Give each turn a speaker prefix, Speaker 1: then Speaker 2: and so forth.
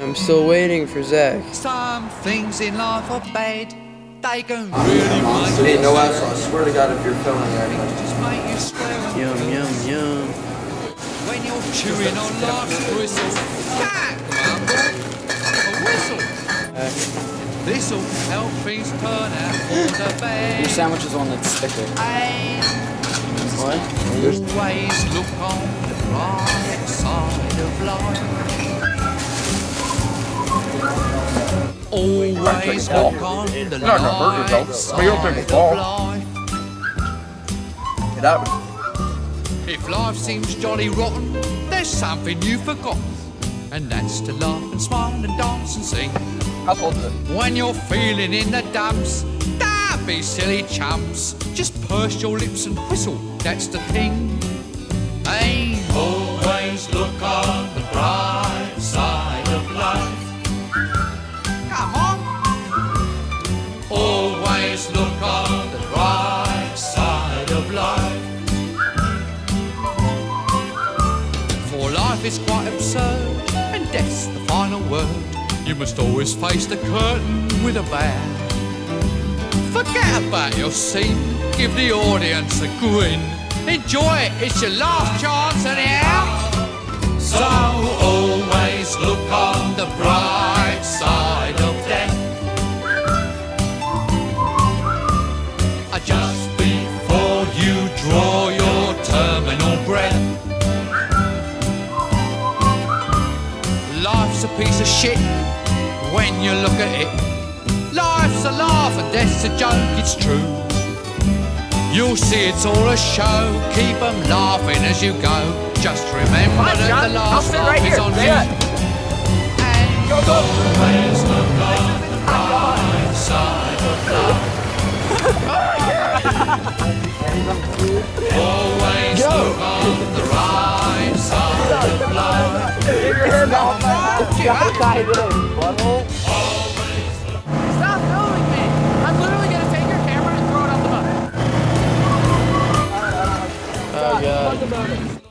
Speaker 1: I'm still waiting for Zach.
Speaker 2: Some things in life are bad. They can really
Speaker 3: Monster. Hey, no asshole. I swear to God, if you're filming right
Speaker 2: just make you swear
Speaker 1: Yum, yum, yum.
Speaker 2: when you're chewing on life's gristle. Cat, come on, boy. A whistle. This'll help things turn out for the
Speaker 4: Your sandwich is one that's thicker.
Speaker 2: And
Speaker 1: What?
Speaker 2: always look on the bright side of life. Always look on the
Speaker 3: Not gonna hurt
Speaker 2: light
Speaker 3: yourself.
Speaker 2: side
Speaker 3: But you'll take a fall. Get out.
Speaker 2: If life seems jolly rotten, there's something you've forgotten. And that's to laugh and smile and dance and sing.
Speaker 3: How old is?
Speaker 2: When you're feeling in the dumps, don't be silly chumps. Just purse your lips and whistle, that's the thing. Life is quite absurd, and death's the final word. You must always face the curtain with a bow. Forget about your scene, give the audience a grin. Enjoy it, it's your last chance anyhow. Life's a piece of shit when you look at it. Life's a laugh and death's a joke, it's true. You'll see it's all a show, keep 'em laughing as you go. Just remember
Speaker 4: Fine,
Speaker 2: that
Speaker 4: John.
Speaker 2: the last laugh
Speaker 4: right
Speaker 2: is
Speaker 4: here.
Speaker 2: on you. And always look on the bright side of. Always look on the right side of life.
Speaker 4: Stop filming me! I'm literally gonna take your camera and throw it out the boat.
Speaker 1: Oh god.